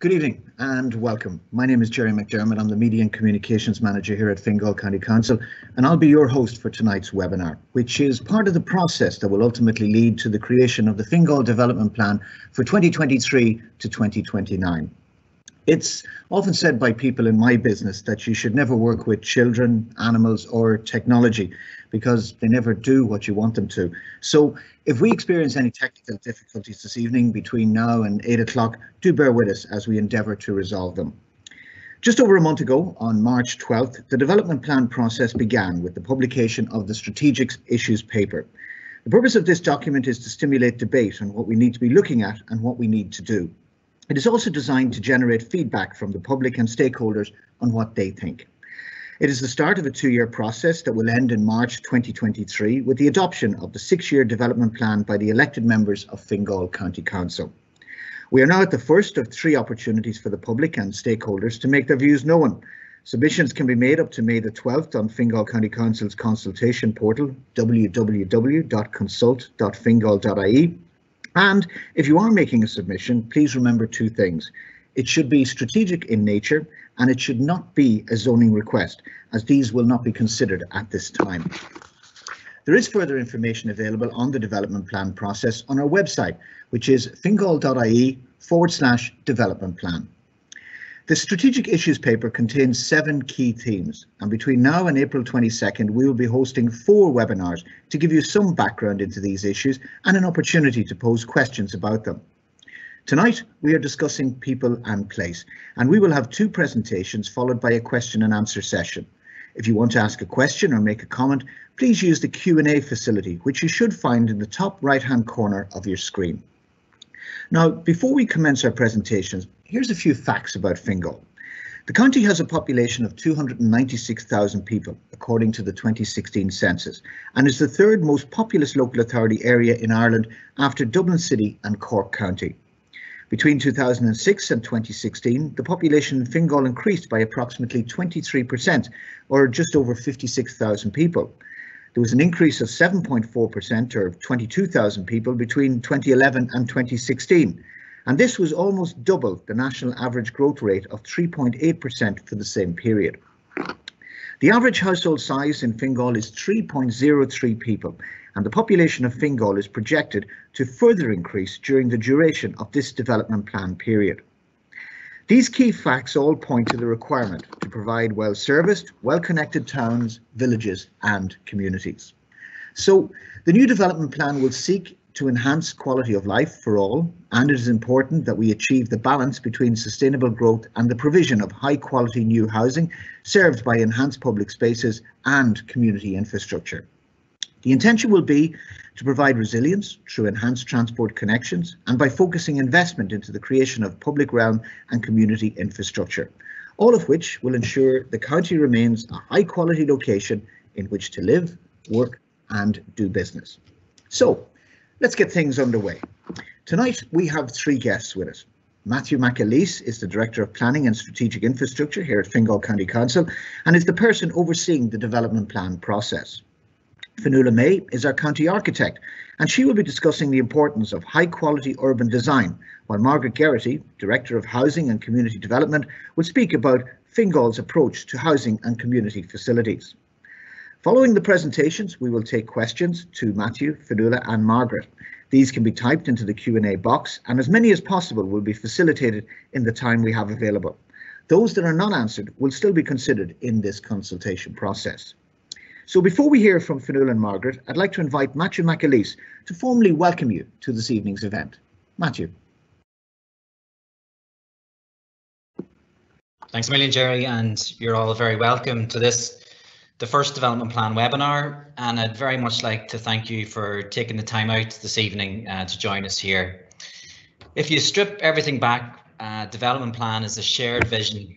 Good evening and welcome. My name is Jerry McDermott. I'm the Media and Communications Manager here at Fingal County Council, and I'll be your host for tonight's webinar, which is part of the process that will ultimately lead to the creation of the Fingal Development Plan for 2023 to 2029. It's often said by people in my business that you should never work with children, animals or technology because they never do what you want them to. So if we experience any technical difficulties this evening between now and 8 o'clock, do bear with us as we endeavour to resolve them. Just over a month ago, on March 12th, the development plan process began with the publication of the Strategic Issues paper. The purpose of this document is to stimulate debate on what we need to be looking at and what we need to do. It is also designed to generate feedback from the public and stakeholders on what they think. It is the start of a two-year process that will end in March 2023 with the adoption of the six-year development plan by the elected members of Fingal County Council. We are now at the first of three opportunities for the public and stakeholders to make their views known. Submissions can be made up to May the 12th on Fingal County Council's consultation portal www.consult.fingal.ie and if you are making a submission, please remember two things. It should be strategic in nature and it should not be a zoning request as these will not be considered at this time. There is further information available on the development plan process on our website, which is fingal.ie forward slash development plan. The Strategic Issues paper contains seven key themes, and between now and April 22nd, we will be hosting four webinars to give you some background into these issues and an opportunity to pose questions about them. Tonight, we are discussing people and place, and we will have two presentations followed by a question and answer session. If you want to ask a question or make a comment, please use the Q&A facility, which you should find in the top right-hand corner of your screen. Now, before we commence our presentations, here's a few facts about Fingal. The county has a population of 296,000 people, according to the 2016 census, and is the third most populous local authority area in Ireland after Dublin City and Cork County. Between 2006 and 2016, the population in Fingal increased by approximately 23%, or just over 56,000 people. There was an increase of 7.4% or 22,000 people between 2011 and 2016, and this was almost double the national average growth rate of 3.8% for the same period. The average household size in Fingal is 3.03 people, and the population of Fingal is projected to further increase during the duration of this development plan period. These key facts all point to the requirement to provide well-serviced, well-connected towns, villages and communities. So the new development plan will seek to enhance quality of life for all, and it is important that we achieve the balance between sustainable growth and the provision of high quality new housing served by enhanced public spaces and community infrastructure. The intention will be to provide resilience through enhanced transport connections and by focusing investment into the creation of public realm and community infrastructure, all of which will ensure the county remains a high quality location in which to live, work and do business. So Let's get things underway. Tonight we have three guests with us. Matthew McAleese is the Director of Planning and Strategic Infrastructure here at Fingal County Council and is the person overseeing the development plan process. Fionnuala May is our County Architect and she will be discussing the importance of high quality urban design, while Margaret Geraghty, Director of Housing and Community Development, will speak about Fingal's approach to housing and community facilities. Following the presentations, we will take questions to Matthew, Fionnuala and Margaret. These can be typed into the Q&A box and as many as possible will be facilitated in the time we have available. Those that are not answered will still be considered in this consultation process. So before we hear from Fionnuala and Margaret, I'd like to invite Matthew McAleese to formally welcome you to this evening's event. Matthew. Thanks a million, Jerry, and you're all very welcome to this the first development plan webinar and I'd very much like to thank you for taking the time out this evening uh, to join us here. If you strip everything back, uh, development plan is a shared vision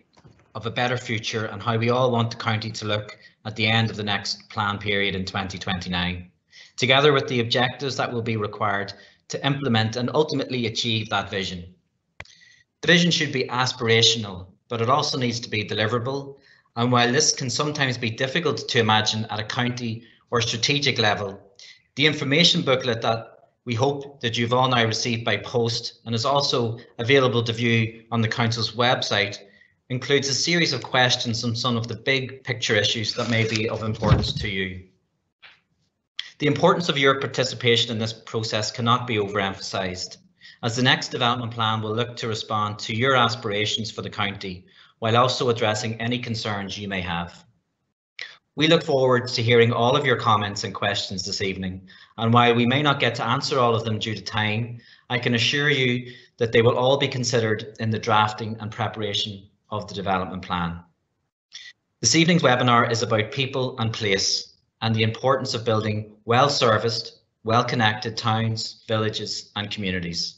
of a better future and how we all want the county to look at the end of the next plan period in 2029, together with the objectives that will be required to implement and ultimately achieve that vision. The vision should be aspirational, but it also needs to be deliverable and while this can sometimes be difficult to imagine at a county or strategic level, the information booklet that we hope that you've all now received by post and is also available to view on the Council's website includes a series of questions on some of the big picture issues that may be of importance to you. The importance of your participation in this process cannot be overemphasised, as the next development plan will look to respond to your aspirations for the county while also addressing any concerns you may have. We look forward to hearing all of your comments and questions this evening, and while we may not get to answer all of them due to time, I can assure you that they will all be considered in the drafting and preparation of the development plan. This evening's webinar is about people and place and the importance of building well-serviced, well-connected towns, villages and communities.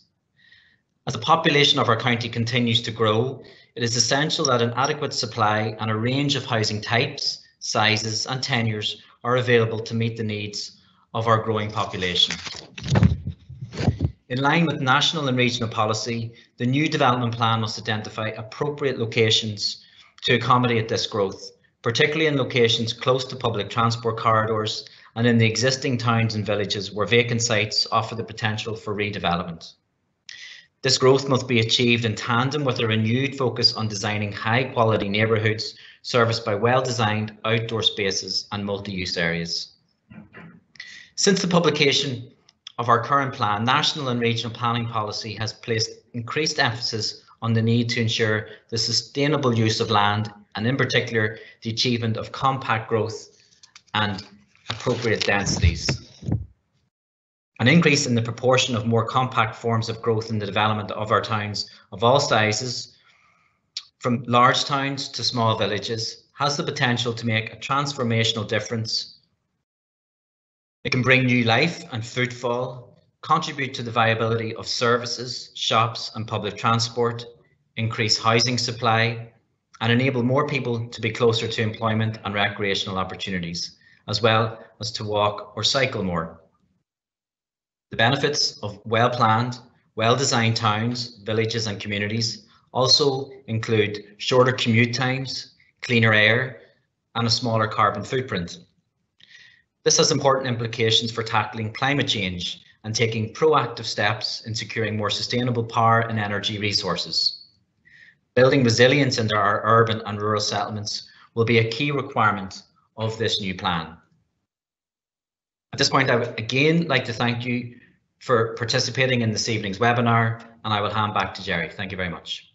As the population of our county continues to grow, it is essential that an adequate supply and a range of housing types, sizes and tenures are available to meet the needs of our growing population. In line with national and regional policy, the new development plan must identify appropriate locations to accommodate this growth, particularly in locations close to public transport corridors and in the existing towns and villages where vacant sites offer the potential for redevelopment. This growth must be achieved in tandem with a renewed focus on designing high quality neighbourhoods serviced by well-designed outdoor spaces and multi-use areas. Since the publication of our current plan, national and regional planning policy has placed increased emphasis on the need to ensure the sustainable use of land and in particular the achievement of compact growth and appropriate densities. An increase in the proportion of more compact forms of growth in the development of our towns of all sizes from large towns to small villages has the potential to make a transformational difference. It can bring new life and footfall, contribute to the viability of services, shops and public transport, increase housing supply, and enable more people to be closer to employment and recreational opportunities, as well as to walk or cycle more. The benefits of well-planned, well-designed towns, villages and communities also include shorter commute times, cleaner air, and a smaller carbon footprint. This has important implications for tackling climate change and taking proactive steps in securing more sustainable power and energy resources. Building resilience into our urban and rural settlements will be a key requirement of this new plan. At this point, I would again like to thank you for participating in this evening's webinar, and I will hand back to Jerry. Thank you very much.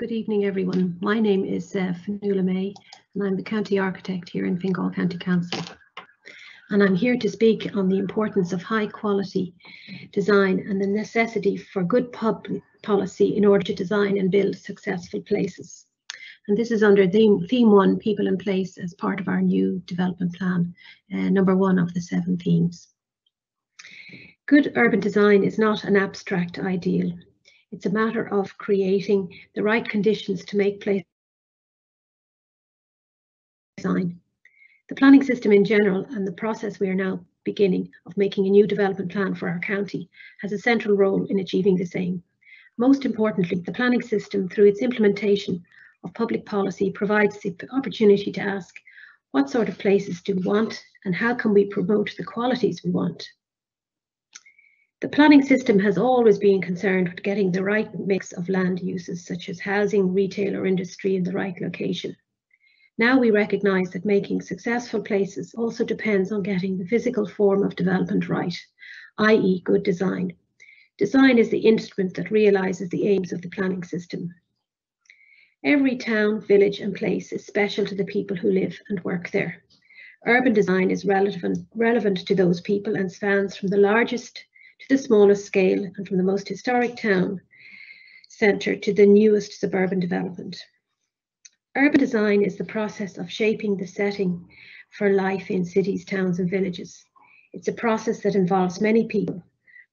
Good evening, everyone. My name is uh, Fionnuala May, and I'm the County Architect here in Fingal County Council. And I'm here to speak on the importance of high quality design and the necessity for good public policy in order to design and build successful places. And this is under theme, theme one, people and place, as part of our new development plan, uh, number one of the seven themes. Good urban design is not an abstract ideal. It's a matter of creating the right conditions to make place design. The planning system in general and the process we are now beginning of making a new development plan for our county has a central role in achieving the same. Most importantly, the planning system through its implementation of public policy provides the opportunity to ask what sort of places do we want and how can we promote the qualities we want. The planning system has always been concerned with getting the right mix of land uses such as housing, retail or industry in the right location. Now we recognise that making successful places also depends on getting the physical form of development right, i.e. good design. Design is the instrument that realises the aims of the planning system. Every town, village and place is special to the people who live and work there. Urban design is relevant, relevant to those people and spans from the largest to the smallest scale and from the most historic town centre to the newest suburban development. Urban design is the process of shaping the setting for life in cities, towns and villages. It's a process that involves many people,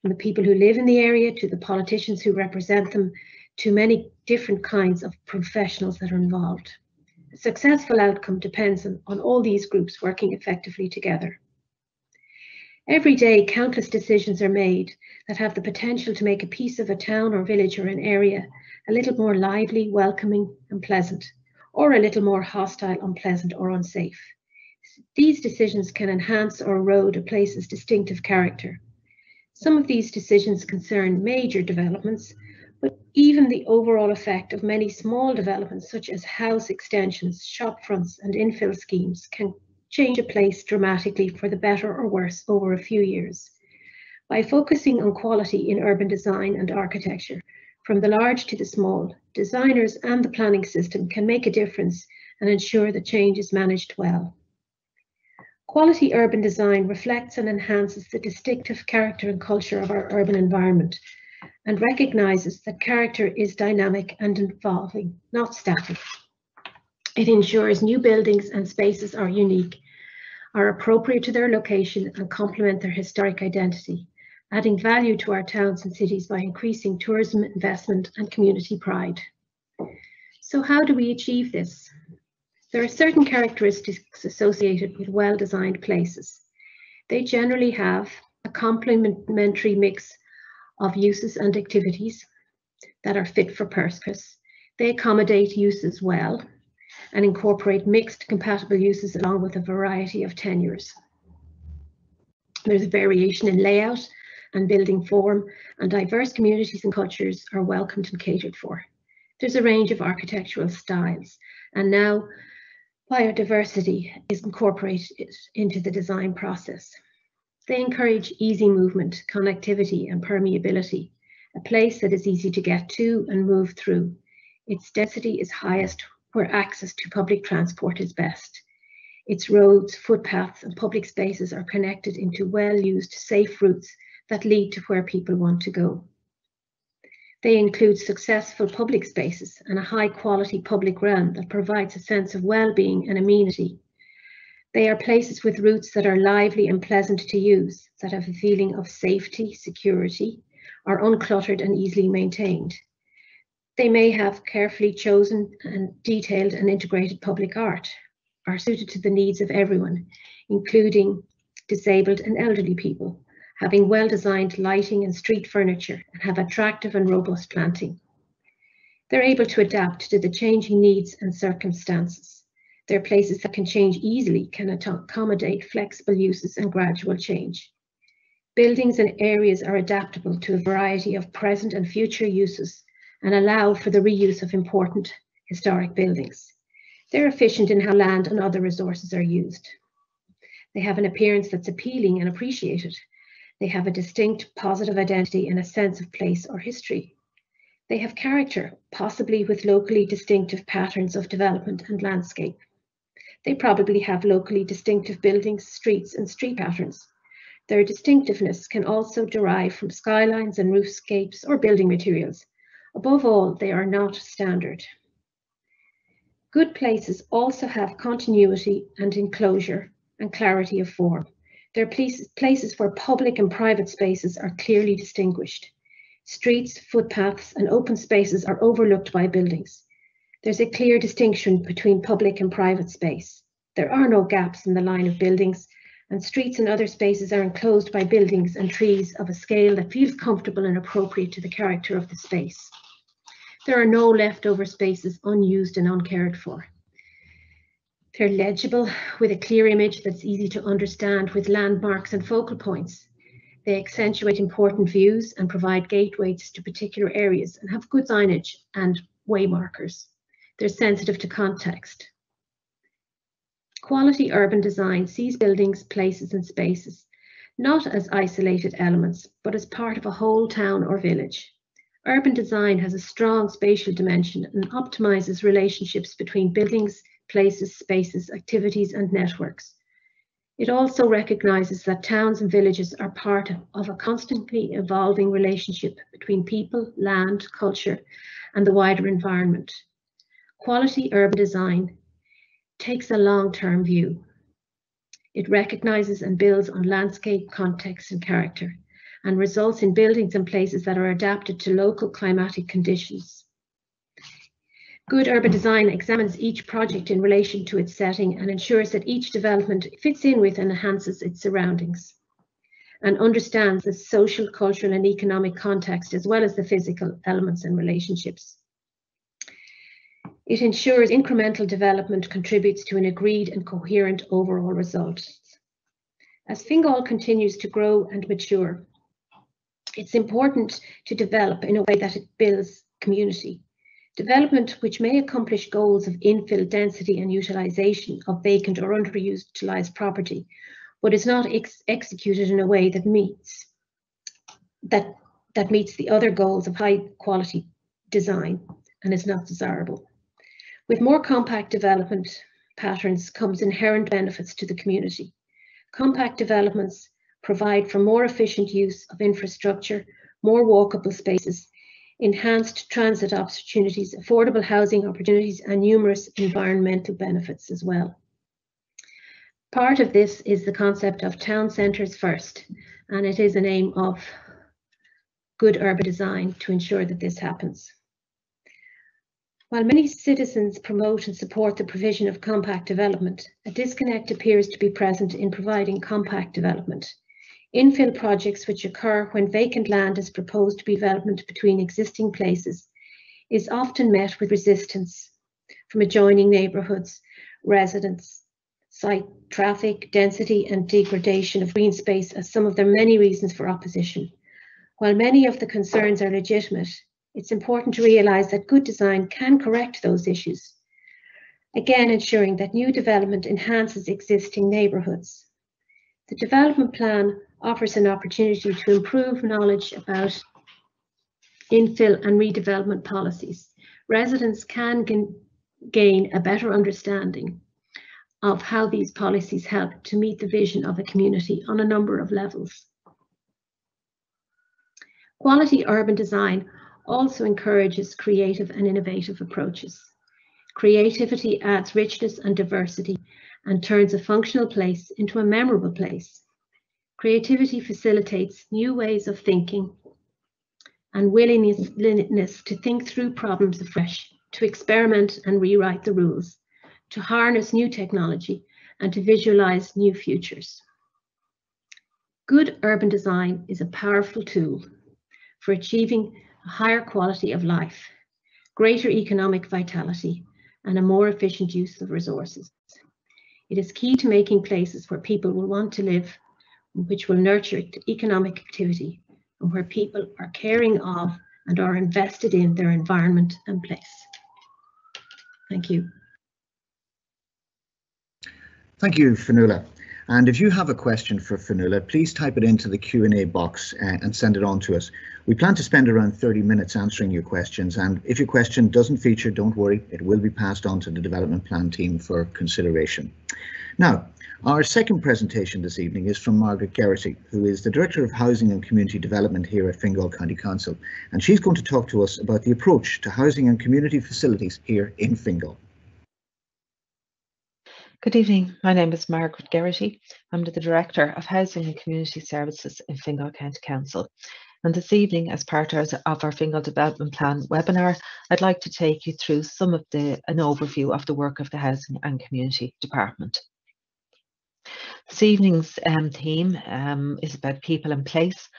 from the people who live in the area to the politicians who represent them to many different kinds of professionals that are involved. A successful outcome depends on, on all these groups working effectively together. Every day, countless decisions are made that have the potential to make a piece of a town or village or an area a little more lively, welcoming, and pleasant, or a little more hostile, unpleasant, or unsafe. These decisions can enhance or erode a place's distinctive character. Some of these decisions concern major developments, but even the overall effect of many small developments, such as house extensions, shop fronts, and infill schemes, can change a place dramatically for the better or worse over a few years. By focusing on quality in urban design and architecture, from the large to the small, designers and the planning system can make a difference and ensure that change is managed well. Quality urban design reflects and enhances the distinctive character and culture of our urban environment and recognises that character is dynamic and evolving, not static. It ensures new buildings and spaces are unique, are appropriate to their location and complement their historic identity adding value to our towns and cities by increasing tourism investment and community pride. So how do we achieve this? There are certain characteristics associated with well-designed places. They generally have a complementary mix of uses and activities that are fit for purpose. They accommodate uses well and incorporate mixed compatible uses along with a variety of tenures. There's a variation in layout and building form, and diverse communities and cultures are welcomed and catered for. There's a range of architectural styles, and now biodiversity is incorporated into the design process. They encourage easy movement, connectivity, and permeability, a place that is easy to get to and move through. Its density is highest where access to public transport is best. Its roads, footpaths, and public spaces are connected into well-used, safe routes that lead to where people want to go. They include successful public spaces and a high quality public realm that provides a sense of well-being and amenity. They are places with routes that are lively and pleasant to use, that have a feeling of safety, security, are uncluttered and easily maintained. They may have carefully chosen and detailed and integrated public art, are suited to the needs of everyone, including disabled and elderly people, having well-designed lighting and street furniture, and have attractive and robust planting. They're able to adapt to the changing needs and circumstances. They're places that can change easily, can accommodate flexible uses and gradual change. Buildings and areas are adaptable to a variety of present and future uses and allow for the reuse of important historic buildings. They're efficient in how land and other resources are used. They have an appearance that's appealing and appreciated, they have a distinct positive identity and a sense of place or history. They have character, possibly with locally distinctive patterns of development and landscape. They probably have locally distinctive buildings, streets, and street patterns. Their distinctiveness can also derive from skylines and roofscapes or building materials. Above all, they are not standard. Good places also have continuity and enclosure and clarity of form. They're places, places where public and private spaces are clearly distinguished. Streets, footpaths, and open spaces are overlooked by buildings. There's a clear distinction between public and private space. There are no gaps in the line of buildings, and streets and other spaces are enclosed by buildings and trees of a scale that feels comfortable and appropriate to the character of the space. There are no leftover spaces unused and uncared for. They're legible with a clear image that's easy to understand with landmarks and focal points. They accentuate important views and provide gateways to particular areas and have good signage and way markers. They're sensitive to context. Quality urban design sees buildings, places and spaces not as isolated elements, but as part of a whole town or village. Urban design has a strong spatial dimension and optimizes relationships between buildings, places, spaces, activities, and networks. It also recognises that towns and villages are part of a constantly evolving relationship between people, land, culture, and the wider environment. Quality urban design takes a long-term view. It recognises and builds on landscape, context, and character, and results in buildings and places that are adapted to local climatic conditions. Good urban design examines each project in relation to its setting and ensures that each development fits in with and enhances its surroundings. and understands the social, cultural and economic context as well as the physical elements and relationships. It ensures incremental development contributes to an agreed and coherent overall result. As Fingal continues to grow and mature, it's important to develop in a way that it builds community. Development which may accomplish goals of infill density and utilisation of vacant or underutilised property, but is not ex executed in a way that meets that, that meets the other goals of high quality design and is not desirable. With more compact development patterns comes inherent benefits to the community. Compact developments provide for more efficient use of infrastructure, more walkable spaces, enhanced transit opportunities, affordable housing opportunities, and numerous environmental benefits as well. Part of this is the concept of town centres first, and it is an aim of good urban design to ensure that this happens. While many citizens promote and support the provision of compact development, a disconnect appears to be present in providing compact development. Infill projects which occur when vacant land is proposed to be development between existing places is often met with resistance from adjoining neighbourhoods, residents, site traffic, density and degradation of green space as some of the many reasons for opposition. While many of the concerns are legitimate, it's important to realise that good design can correct those issues. Again, ensuring that new development enhances existing neighbourhoods. The development plan offers an opportunity to improve knowledge about infill and redevelopment policies. Residents can gain a better understanding of how these policies help to meet the vision of a community on a number of levels. Quality urban design also encourages creative and innovative approaches. Creativity adds richness and diversity and turns a functional place into a memorable place. Creativity facilitates new ways of thinking and willingness to think through problems afresh, to experiment and rewrite the rules, to harness new technology and to visualize new futures. Good urban design is a powerful tool for achieving a higher quality of life, greater economic vitality, and a more efficient use of resources. It is key to making places where people will want to live, which will nurture economic activity, and where people are caring of and are invested in their environment and place. Thank you. Thank you, Fionnuala. And if you have a question for Fionnuala, please type it into the Q&A box uh, and send it on to us. We plan to spend around 30 minutes answering your questions and if your question doesn't feature, don't worry, it will be passed on to the development plan team for consideration. Now, our second presentation this evening is from Margaret Geraghty, who is the Director of Housing and Community Development here at Fingal County Council, and she's going to talk to us about the approach to housing and community facilities here in Fingal. Good evening. My name is Margaret Geraghty. I'm the Director of Housing and Community Services in Fingal County Council. And this evening, as part of our Fingal Development Plan webinar, I'd like to take you through some of the an overview of the work of the Housing and Community Department. This evening's um, theme um, is about people and place.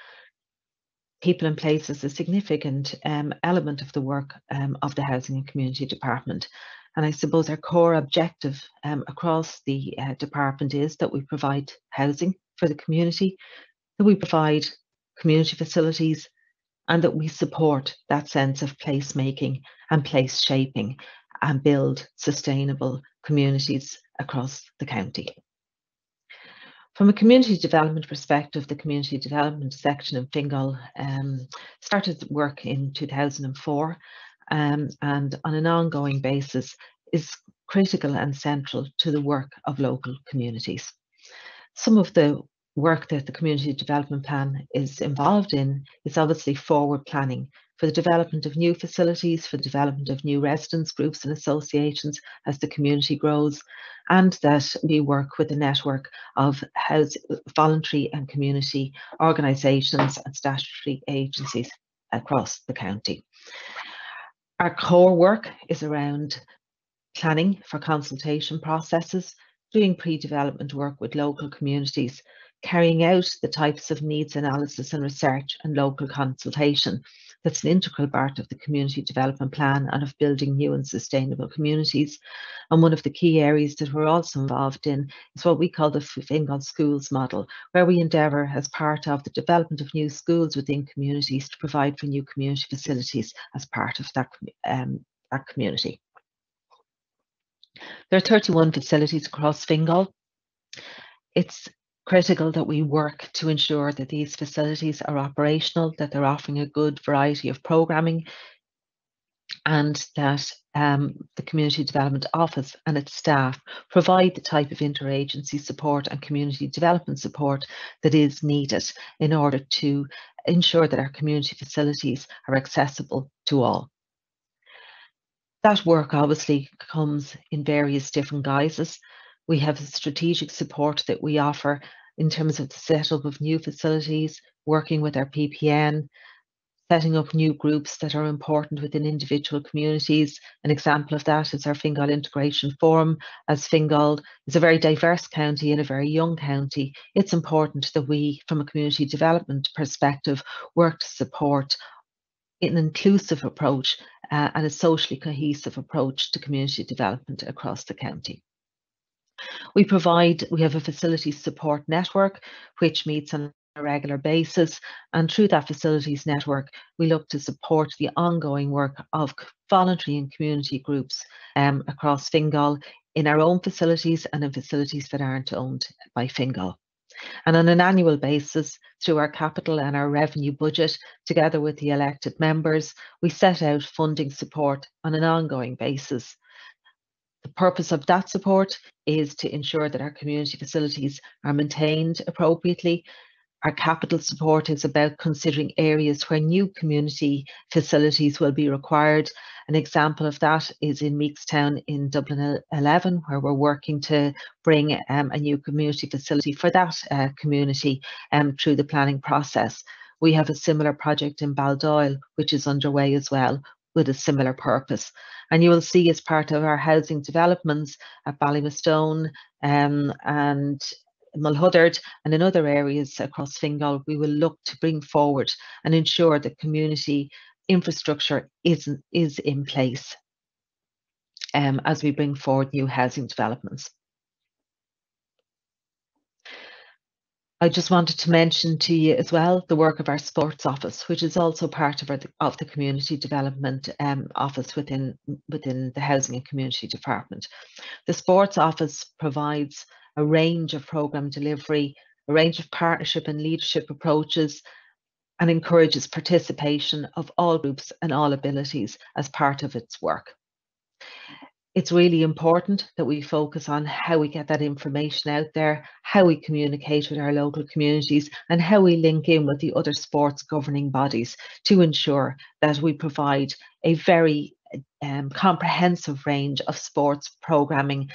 People and place is a significant um, element of the work um, of the Housing and Community Department and I suppose our core objective um, across the uh, department is that we provide housing for the community, that we provide community facilities, and that we support that sense of placemaking and place shaping and build sustainable communities across the county. From a community development perspective, the community development section of Fingal um, started work in 2004 um, and on an ongoing basis is critical and central to the work of local communities. Some of the work that the Community Development Plan is involved in is obviously forward planning for the development of new facilities, for the development of new residents groups and associations as the community grows, and that we work with a network of house, voluntary and community organisations and statutory agencies across the county. Our core work is around planning for consultation processes, doing pre-development work with local communities carrying out the types of needs analysis and research and local consultation that's an integral part of the community development plan and of building new and sustainable communities. And one of the key areas that we're also involved in is what we call the Fingal Schools model, where we endeavour as part of the development of new schools within communities to provide for new community facilities as part of that, um, that community. There are 31 facilities across Fingal. It's critical that we work to ensure that these facilities are operational, that they're offering a good variety of programming, and that um, the Community Development Office and its staff provide the type of interagency support and community development support that is needed in order to ensure that our community facilities are accessible to all. That work obviously comes in various different guises. We have strategic support that we offer in terms of the setup of new facilities, working with our PPN, setting up new groups that are important within individual communities. An example of that is our Fingal Integration Forum. As Fingal is a very diverse county and a very young county, it's important that we, from a community development perspective, work to support an inclusive approach uh, and a socially cohesive approach to community development across the county. We provide, we have a facilities support network which meets on a regular basis and through that facilities network we look to support the ongoing work of voluntary and community groups um, across Fingal in our own facilities and in facilities that aren't owned by Fingal. And on an annual basis, through our capital and our revenue budget, together with the elected members, we set out funding support on an ongoing basis the purpose of that support is to ensure that our community facilities are maintained appropriately. Our capital support is about considering areas where new community facilities will be required. An example of that is in Meakstown in Dublin 11, where we're working to bring um, a new community facility for that uh, community um, through the planning process. We have a similar project in Baldoyle, which is underway as well, with a similar purpose. And you will see as part of our housing developments at Ballymastone um, and Mulhuddart and in other areas across Fingal, we will look to bring forward and ensure that community infrastructure is, is in place um, as we bring forward new housing developments. I just wanted to mention to you as well the work of our sports office, which is also part of, our, of the community development um, office within, within the housing and community department. The sports office provides a range of programme delivery, a range of partnership and leadership approaches, and encourages participation of all groups and all abilities as part of its work it's really important that we focus on how we get that information out there, how we communicate with our local communities, and how we link in with the other sports governing bodies to ensure that we provide a very um, comprehensive range of sports programming,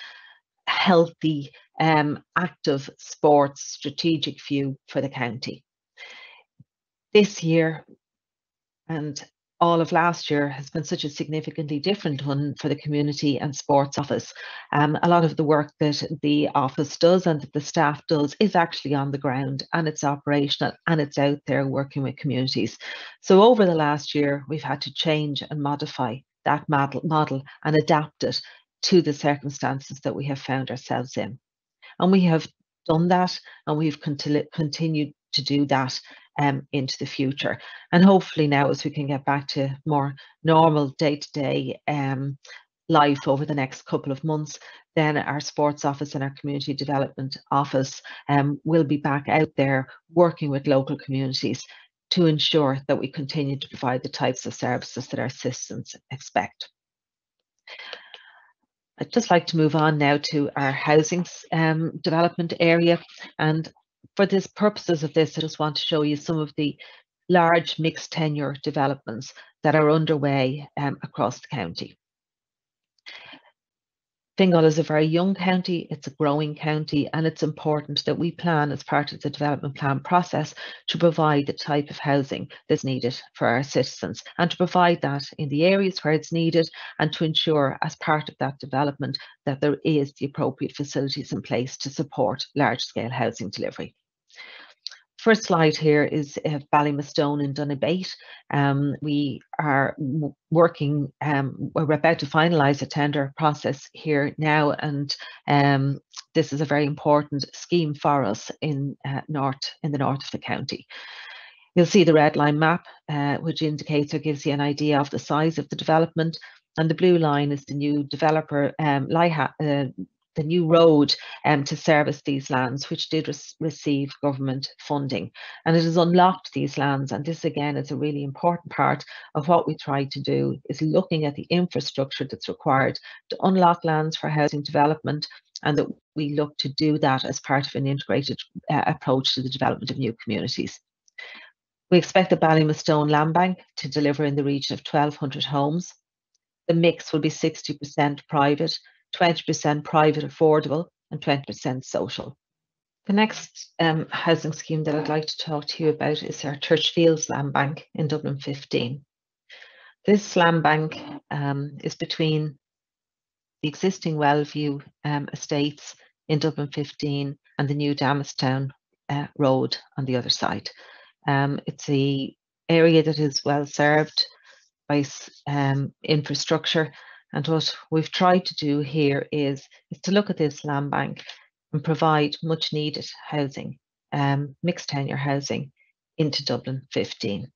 healthy, um, active sports strategic view for the county. This year, and all of last year has been such a significantly different one for the community and sports office. Um, a lot of the work that the office does and that the staff does is actually on the ground and it's operational and it's out there working with communities. So over the last year, we've had to change and modify that model, model and adapt it to the circumstances that we have found ourselves in. And we have done that and we've continued to do that um, into the future. And hopefully now as we can get back to more normal day-to-day um, life over the next couple of months, then our sports office and our community development office um, will be back out there working with local communities to ensure that we continue to provide the types of services that our citizens expect. I'd just like to move on now to our housing um, development area and for the purposes of this, I just want to show you some of the large mixed tenure developments that are underway um, across the county. Fingal is a very young county, it's a growing county, and it's important that we plan as part of the development plan process to provide the type of housing that's needed for our citizens and to provide that in the areas where it's needed and to ensure as part of that development that there is the appropriate facilities in place to support large scale housing delivery. First slide here is uh, Ballymastone in Donabate. Um, we are working, um, we're about to finalise a tender process here now, and um, this is a very important scheme for us in uh, north in the north of the county. You'll see the red line map, uh, which indicates or gives you an idea of the size of the development, and the blue line is the new developer um, uh, the new road um, to service these lands, which did receive government funding. And it has unlocked these lands. And this, again, is a really important part of what we try to do, is looking at the infrastructure that's required to unlock lands for housing development and that we look to do that as part of an integrated uh, approach to the development of new communities. We expect the Ballymastone Land Bank to deliver in the region of 1,200 homes. The mix will be 60% private 20% private affordable and 20% social. The next um, housing scheme that I'd like to talk to you about is our Churchfields Land Bank in Dublin 15. This land bank um, is between the existing Wellview um, estates in Dublin 15 and the new Damastown uh, Road on the other side. Um, it's a area that is well served by um, infrastructure and what we've tried to do here is, is to look at this land bank and provide much needed housing, um, mixed tenure housing into Dublin 15.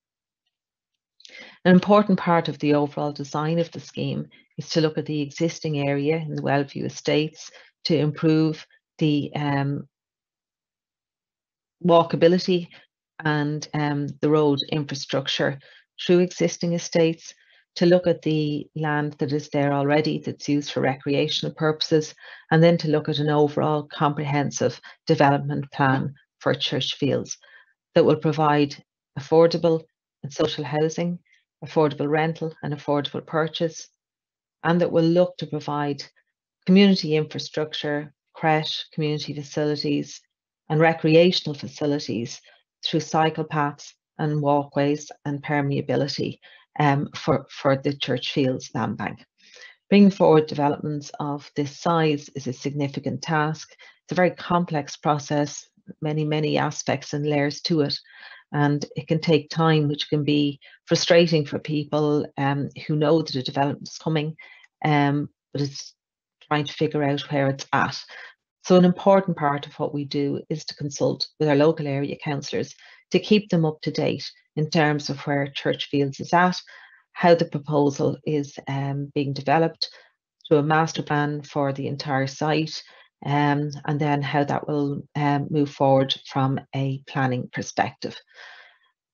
An important part of the overall design of the scheme is to look at the existing area in the Wellview Estates to improve the um, walkability and um, the road infrastructure through existing estates to look at the land that is there already that's used for recreational purposes, and then to look at an overall comprehensive development plan for Churchfields that will provide affordable and social housing, affordable rental and affordable purchase, and that will look to provide community infrastructure, creche, community facilities, and recreational facilities through cycle paths and walkways and permeability um, for, for the Churchfields land bank. Bringing forward developments of this size is a significant task. It's a very complex process, many, many aspects and layers to it. And it can take time, which can be frustrating for people um, who know that a development is coming, um, but it's trying to figure out where it's at. So an important part of what we do is to consult with our local area councillors to keep them up to date in terms of where Churchfields is at, how the proposal is um, being developed to a master plan for the entire site, um, and then how that will um, move forward from a planning perspective.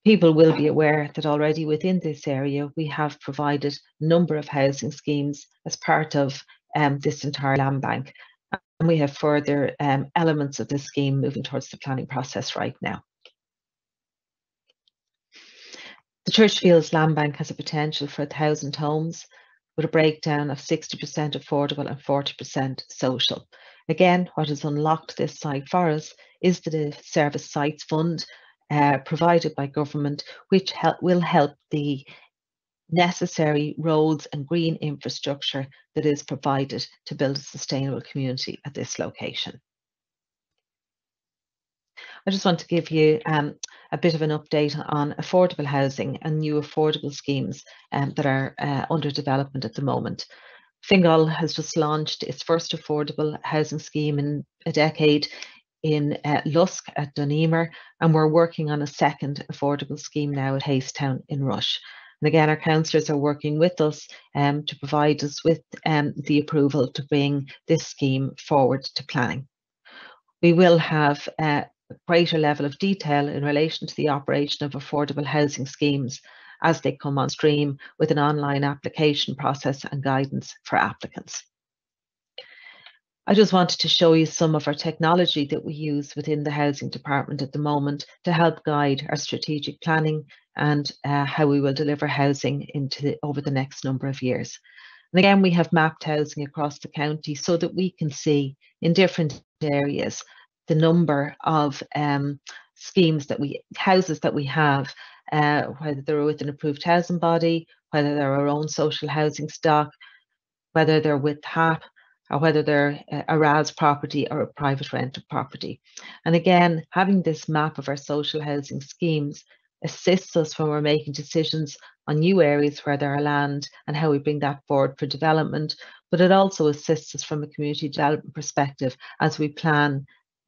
People will be aware that already within this area, we have provided a number of housing schemes as part of um, this entire land bank. And we have further um, elements of this scheme moving towards the planning process right now. The Churchfields Land Bank has a potential for 1,000 homes with a breakdown of 60% affordable and 40% social. Again, what has unlocked this site for us is the Service Sites Fund uh, provided by government, which help, will help the necessary roads and green infrastructure that is provided to build a sustainable community at this location. I just want to give you um, a bit of an update on affordable housing and new affordable schemes um, that are uh, under development at the moment. Fingal has just launched its first affordable housing scheme in a decade in uh, Lusk at Dún Emer, and we're working on a second affordable scheme now at Hayestown in Rush. And again, our councillors are working with us um, to provide us with um, the approval to bring this scheme forward to planning. We will have uh, greater level of detail in relation to the operation of affordable housing schemes as they come on stream with an online application process and guidance for applicants. I just wanted to show you some of our technology that we use within the housing department at the moment to help guide our strategic planning and uh, how we will deliver housing into the, over the next number of years. And again, we have mapped housing across the county so that we can see in different areas the number of um, schemes that we, houses that we have, uh, whether they're with an approved housing body, whether they're our own social housing stock, whether they're with HAP, or whether they're a RAS property or a private rented property. And again, having this map of our social housing schemes assists us when we're making decisions on new areas where there are land and how we bring that forward for development. But it also assists us from a community development perspective as we plan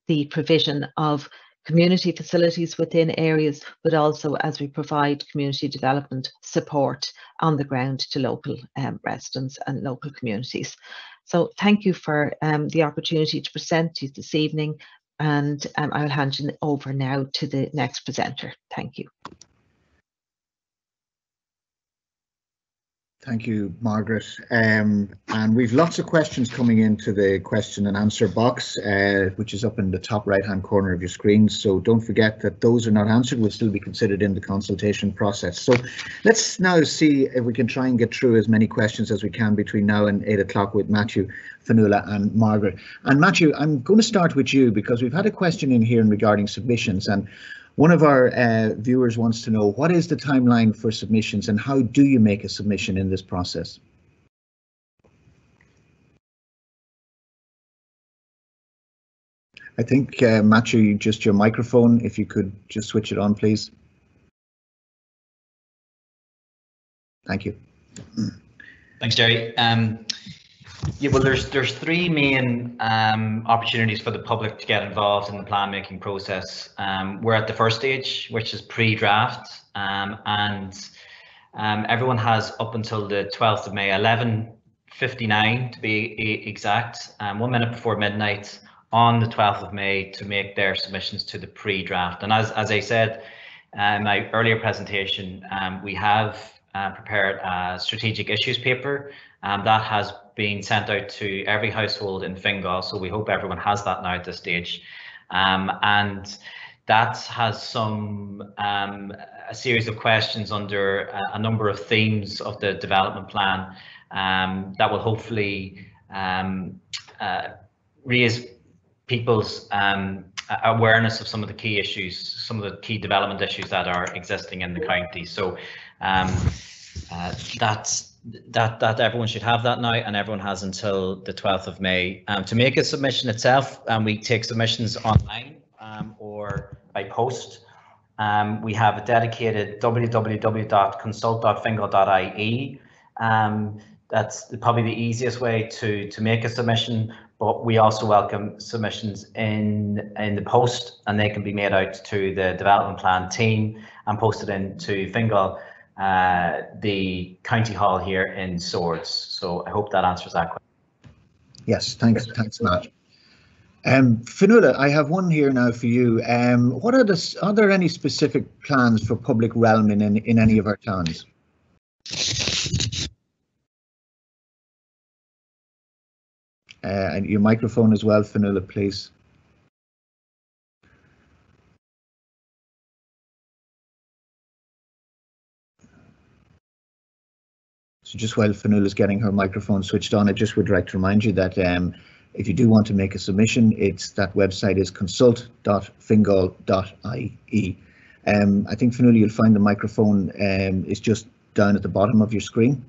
the provision of community facilities within areas, but also as we provide community development support on the ground to local um, residents and local communities. So thank you for um, the opportunity to present to you this evening and um, I'll hand you over now to the next presenter. Thank you. Thank you, Margaret. Um, and we've lots of questions coming into the question and answer box, uh, which is up in the top right hand corner of your screen. So don't forget that those are not answered will still be considered in the consultation process. So let's now see if we can try and get through as many questions as we can between now and 8 o'clock with Matthew, Fionnuala and Margaret. And Matthew, I'm going to start with you because we've had a question in here regarding submissions and one of our uh, viewers wants to know what is the timeline for submissions and how do you make a submission in this process? I think, uh, Matthew, just your microphone, if you could just switch it on, please. Thank you. Thanks, Jerry. Um, yeah, well, there's there's three main um, opportunities for the public to get involved in the plan making process. Um, we're at the first stage, which is pre-draft, um, and um, everyone has up until the 12th of May, 11:59 to be exact, um, one minute before midnight on the 12th of May to make their submissions to the pre-draft. And as as I said uh, in my earlier presentation, um, we have uh, prepared a strategic issues paper um, that has been sent out to every household in Fingal, so we hope everyone has that now at this stage. Um, and that has some um, a series of questions under a, a, number of themes of the development plan um, that will hopefully um, uh, raise people's um, awareness of some of the key issues, some of the key development issues that are existing in the county. So um, uh, that's that that everyone should have that now and everyone has until the 12th of May. Um, to make a submission itself and um, we take submissions online um, or by post. Um, we have a dedicated www.consult.fingal.ie um, that's probably the easiest way to to make a submission but we also welcome submissions in in the post and they can be made out to the development plan team and posted into Fingal uh, the county hall here in Swords. So I hope that answers that question. Yes, thanks, thanks, Matt. Um, Fionnuala, I have one here now for you. Um, what are the are there any specific plans for public realm in in, in any of our towns? Uh, and your microphone as well, Fionnuala, please. So just while Fionnuala is getting her microphone switched on, I just would like to remind you that um, if you do want to make a submission, it's that website is consult.fingal.ie. Um, I think Fionnuala, you'll find the microphone um, is just down at the bottom of your screen.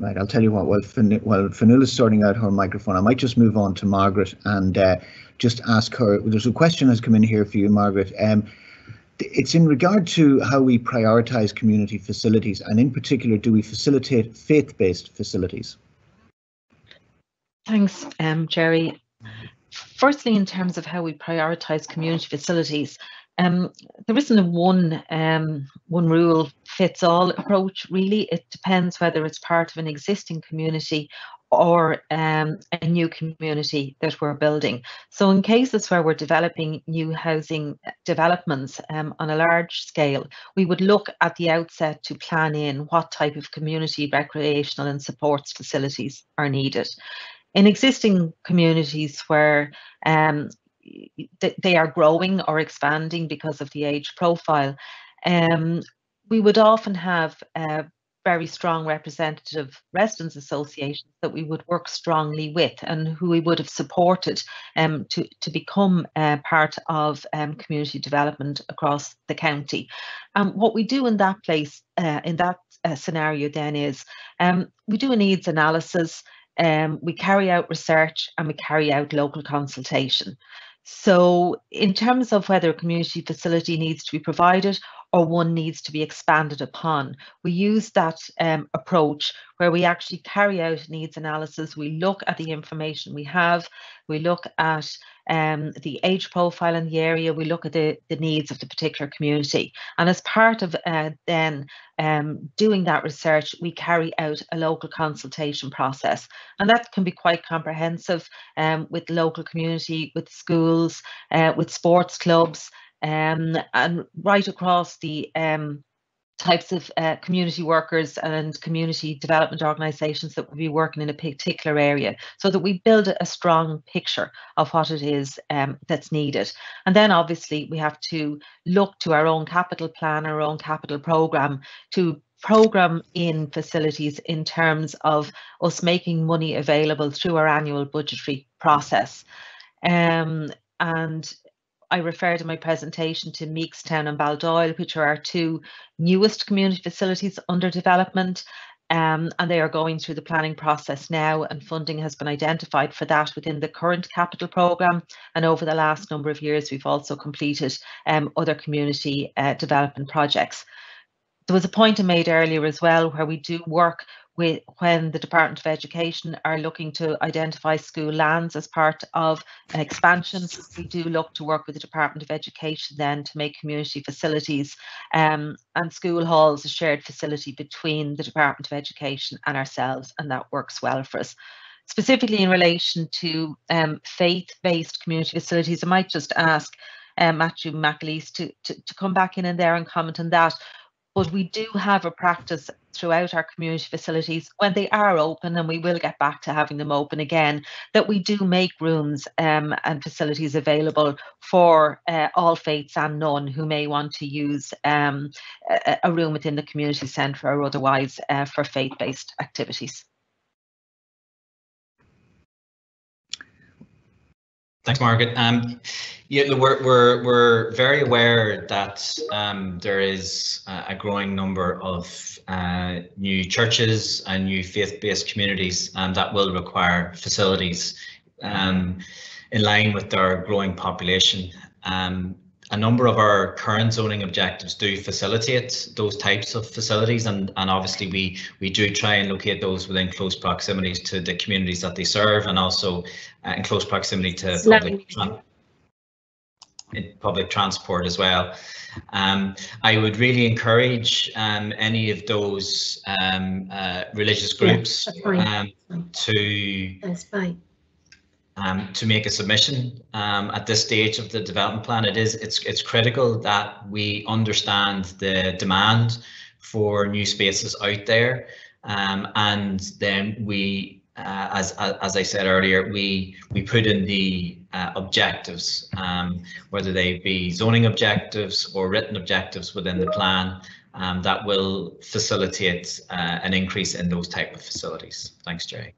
Right, I'll tell you what, while, Fin while is sorting out her microphone, I might just move on to Margaret and uh, just ask her, there's a question has come in here for you, Margaret. Um, it's in regard to how we prioritise community facilities and in particular, do we facilitate faith-based facilities? Thanks, um, Jerry. Firstly, in terms of how we prioritise community facilities, um, there isn't a one um, one rule fits all approach. Really, it depends whether it's part of an existing community or um, a new community that we're building. So in cases where we're developing new housing developments um, on a large scale, we would look at the outset to plan in what type of community recreational and supports facilities are needed. In existing communities where um, they are growing or expanding because of the age profile. Um, we would often have uh, very strong representative residents associations that we would work strongly with and who we would have supported um, to, to become uh, part of um, community development across the county. Um, what we do in that place, uh, in that uh, scenario then is um, we do a needs analysis, um, we carry out research and we carry out local consultation. So in terms of whether a community facility needs to be provided or one needs to be expanded upon. We use that um, approach where we actually carry out needs analysis. We look at the information we have, we look at um, the age profile in the area, we look at the, the needs of the particular community. And as part of uh, then um, doing that research, we carry out a local consultation process. And that can be quite comprehensive um, with local community, with schools, uh, with sports clubs, um, and right across the um, types of uh, community workers and community development organisations that will be working in a particular area so that we build a strong picture of what it is um, that's needed. And then obviously we have to look to our own capital plan, our own capital programme to program in facilities in terms of us making money available through our annual budgetary process. Um, and I referred in my presentation to Meakstown and Baldoyle, which are our two newest community facilities under development. Um, and they are going through the planning process now and funding has been identified for that within the current capital programme and over the last number of years we've also completed um, other community uh, development projects. There was a point I made earlier as well where we do work when the Department of Education are looking to identify school lands as part of an expansion. We do look to work with the Department of Education then to make community facilities um, and school halls a shared facility between the Department of Education and ourselves, and that works well for us specifically in relation to um, faith-based community facilities, I might just ask um, Matthew McAleese to, to, to, come back in and there and comment on that. But we do have a practice throughout our community facilities when they are open, and we will get back to having them open again, that we do make rooms um, and facilities available for uh, all faiths and none who may want to use um, a, a, room within the community centre or otherwise uh, for faith-based activities. Thanks, Margaret. Um, yeah, we're, we're, we're very aware that um, there is a growing number of uh, new churches and new faith-based communities um, that will require facilities um, in line with our growing population. Um, a number of our current zoning objectives do facilitate those types of facilities and, and obviously we we do try and locate those within close proximities to the communities that they serve and also uh, in close proximity to public, in public transport as well. Um, I would really encourage um, any of those um, uh, religious groups yeah, um, to um, to make a submission um, at this stage of the development plan. It is it's it's critical that we understand the demand for new spaces out there, um, and then we, uh, as, as, I said earlier, we we put in the uh, objectives, um, whether they be zoning objectives or written objectives within the plan. Um, that will facilitate uh, an increase in those type of facilities. Thanks, Jerry.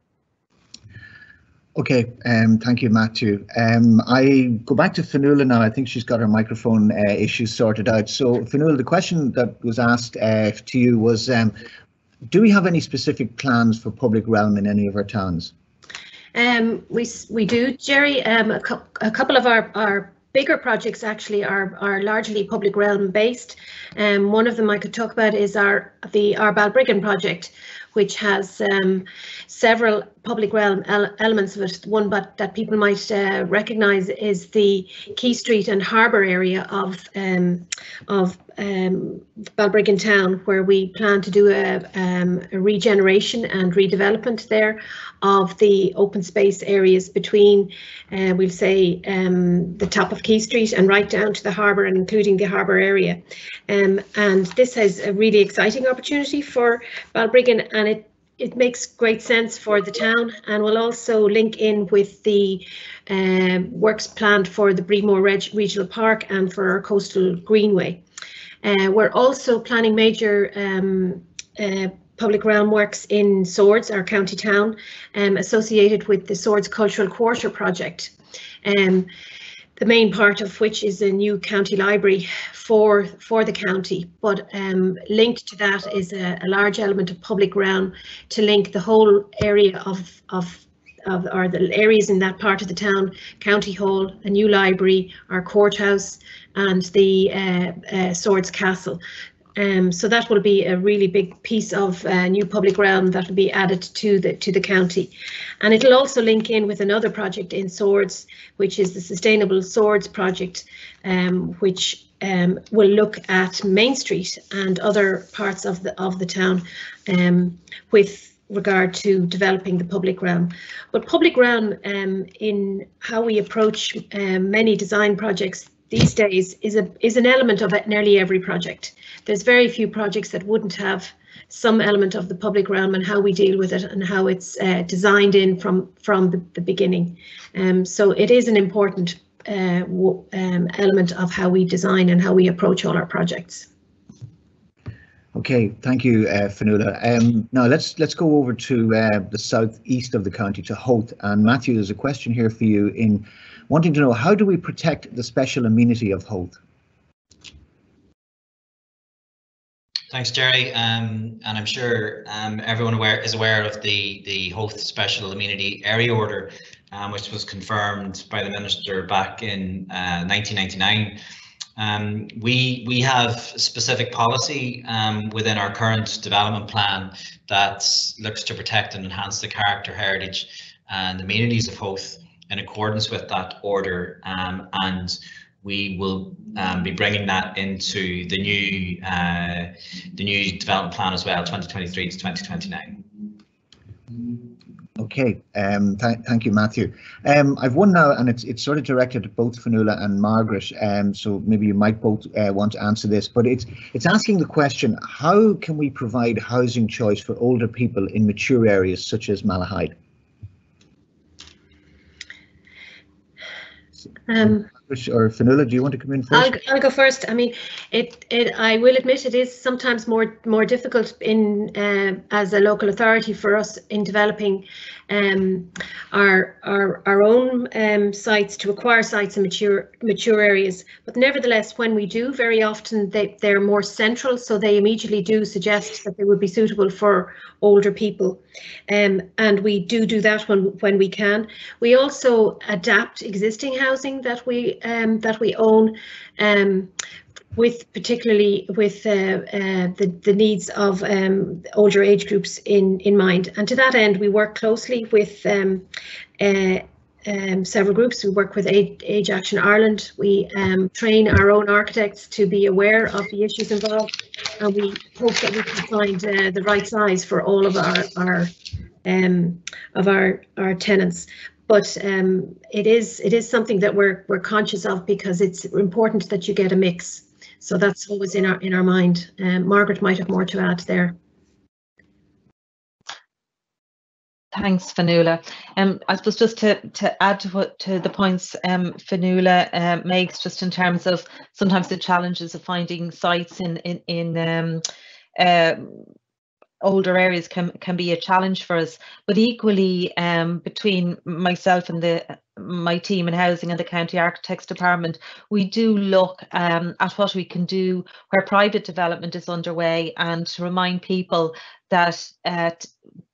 Okay, um, thank you, Matthew. Um, I go back to Fionnuala now. I think she's got her microphone uh, issues sorted out. So, Fionnuala, the question that was asked uh, to you was, um, do we have any specific plans for public realm in any of our towns? Um, we we do, Jerry. Um, a, a couple of our our bigger projects actually are are largely public realm based. Um, one of them I could talk about is our the our Balbriggan project, which has several public realm elements of it. One but that people might uh, recognise is the Quay Street and Harbour area of um, of um, Balbriggan town, where we plan to do a, um, a, regeneration and redevelopment there of the open space areas between, uh, we'll say, um, the top of Quay Street and right down to the harbour and including the harbour area. Um, and this has a really exciting opportunity for Balbriggan and it it makes great sense for the town and will also link in with the um, works planned for the Bremore Reg Regional Park and for our coastal greenway. Uh, we're also planning major um, uh, public realm works in Swords, our county town, um, associated with the Swords Cultural Quarter project. Um, the main part of which is a new county library for for the county. But um, linked to that is a, a, large element of public realm to link the whole area of of of or the areas in that part of the town county hall a new library our courthouse and the uh, uh, swords castle um, so that will be a really big piece of uh, new public realm that will be added to the to the county, and it'll also link in with another project in Swords, which is the Sustainable Swords project, um, which um, will look at Main Street and other parts of the of the town, um, with regard to developing the public realm. But public realm um, in how we approach um, many design projects these days is a is an element of nearly every project. There's very few projects that wouldn't have some element of the public realm and how we deal with it and how it's uh, designed in from from the, the beginning. Um, so it is an important uh, um, element of how we design and how we approach all our projects. Okay, thank you, uh, Fionnuala. Um, now let's let's go over to uh, the southeast of the county to Howth. And Matthew, there's a question here for you in wanting to know how do we protect the special amenity of Howth? Thanks, Jerry. Um, and I'm sure um, everyone aware is aware of the the Howth Special Amenity Area Order, um, which was confirmed by the minister back in uh, 1999. Um, we we have specific policy um, within our current development plan that looks to protect and enhance the character, heritage, and amenities of Howth in accordance with that order um, and we will um, be bringing that into the new uh, the new development plan as well 2023 to 2029 Okay, um, th thank you, Matthew. Um, I've one now, and it's it's sort of directed at both Fionnuala and Margaret. Um, so maybe you might both uh, want to answer this, but it's it's asking the question: How can we provide housing choice for older people in mature areas such as Malahide? Um, or Fionnuala, do you want to come in first? I'll, I'll go first. I mean, it, it. I will admit it is sometimes more more difficult in uh, as a local authority for us in developing um, our our our own um, sites to acquire sites in mature mature areas. But nevertheless, when we do, very often they they're more central, so they immediately do suggest that they would be suitable for older people, um, and we do do that when when we can. We also adapt existing housing that we um, that we own. With particularly with uh, uh, the, the needs of um, older age groups in, in mind. And to that end, we work closely with um, uh, um, several groups. We work with Age, Action Ireland. We um, train our own architects to be aware of the issues involved, and we hope that we can find uh, the right size for all of our, our um, of our, our tenants but um, it is it is something that we're we're conscious of because it's important that you get a mix. So that's always in our in our mind. Um, Margaret might have more to add there. Thanks, Fionnuala. Um, I suppose just to, to add to what to the points um, Fionnuala um, makes, just in terms of sometimes the challenges of finding sites in in in um, uh, older areas can can be a challenge for us. But equally, um, between myself and the my team in housing and the county architects department, we do look um, at what we can do where private development is underway, and to remind people that. Uh,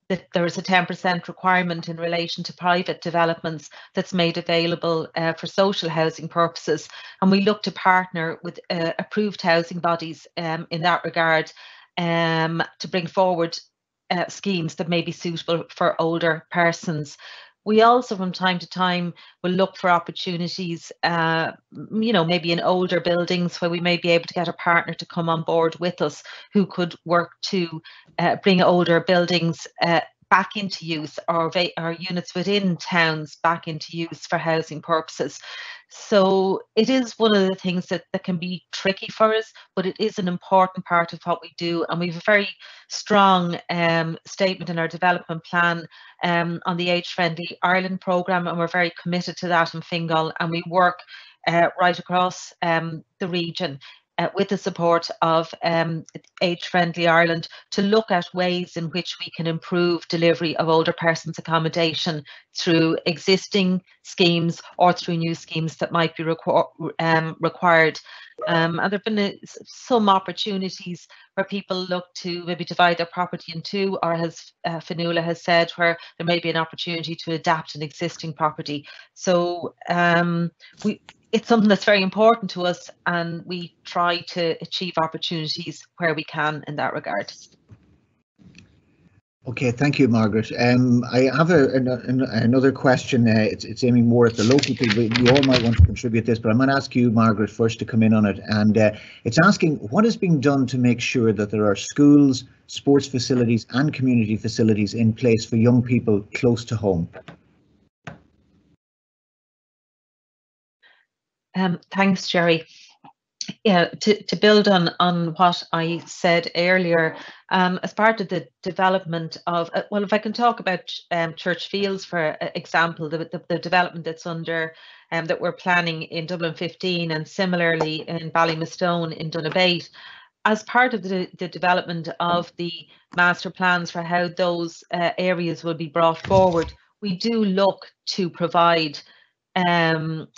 that there is a 10% requirement in relation to private developments that's made available uh, for social housing purposes. And we look to partner with uh, approved housing bodies um, in that regard um, to bring forward uh, schemes that may be suitable for older persons. We also, from time to time, will look for opportunities, uh, you know, maybe in older buildings where we may be able to get a partner to come on board with us who could work to uh, bring older buildings uh, back into use or, or units within towns back into use for housing purposes. So it is one of the things that, that can be tricky for us, but it is an important part of what we do. And we have a very strong um, statement in our development plan um, on the Age Friendly Ireland programme, and we're very committed to that in Fingal, and we work uh, right across um, the region uh, with the support of um, Age Friendly Ireland, to look at ways in which we can improve delivery of older persons accommodation through existing schemes or through new schemes that might be requ um, required. Um, and there have been some opportunities where people look to maybe divide their property in two, or as uh, has said, where there may be an opportunity to adapt an existing property. So um, we, it's something that's very important to us, and we try to achieve opportunities where we can in that regard. Okay, thank you, Margaret. Um, I have a, an, an, another question. Uh, it's, it's aiming more at the local people. You all might want to contribute this, but I'm going to ask you, Margaret, first to come in on it. And uh, it's asking what is being done to make sure that there are schools, sports facilities, and community facilities in place for young people close to home. Um, thanks, Jerry. Yeah, to, to build on, on what I said earlier, um, as part of the development of, uh, well, if I can talk about um, Churchfields, for example, the, the, the, development that's under, um, that we're planning in Dublin 15 and similarly in Ballymastone in Donabate, as part of the, the development of the master plans for how those uh, areas will be brought forward, we do look to provide um,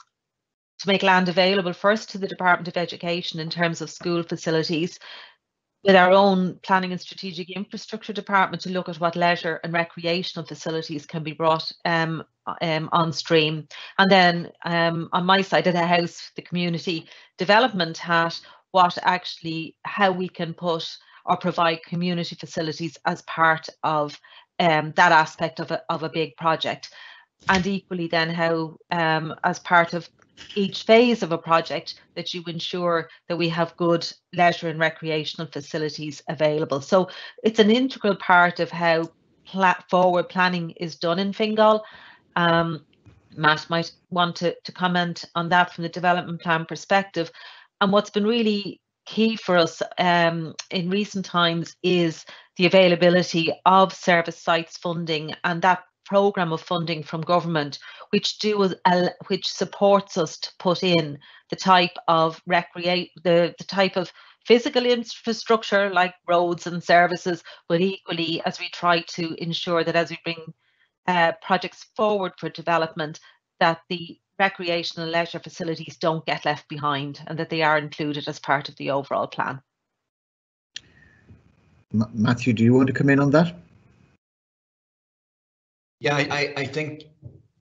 to make land available first to the Department of Education in terms of school facilities, with our own planning and strategic infrastructure department to look at what leisure and recreational facilities can be brought um, um, on stream. And then um, on my side of the house, the community development hat, what actually, how we can put or provide community facilities as part of um, that aspect of a, of a big project. And equally then how, um, as part of each phase of a project that you ensure that we have good leisure and recreational facilities available. So it's an integral part of how forward planning is done in Fingal. Um, Matt might want to, to comment on that from the development plan perspective. And what's been really key for us um, in recent times is the availability of service sites funding and that program of funding from government which do which supports us to put in the type of recreate the, the type of physical infrastructure like roads and services but equally as we try to ensure that as we bring uh, projects forward for development that the recreational leisure facilities don't get left behind and that they are included as part of the overall plan. Matthew, do you want to come in on that? Yeah, I, I think,